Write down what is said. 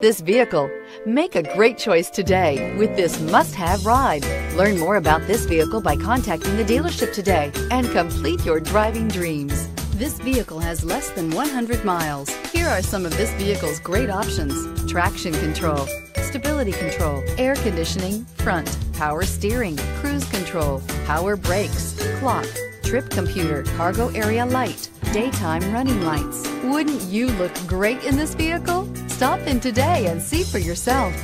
this vehicle. Make a great choice today with this must-have ride. Learn more about this vehicle by contacting the dealership today and complete your driving dreams. This vehicle has less than 100 miles. Here are some of this vehicle's great options. Traction control, stability control, air conditioning, front, power steering, cruise control, power brakes, clock, trip computer, cargo area light, daytime running lights. Wouldn't you look great in this vehicle? Stop in today and see for yourself.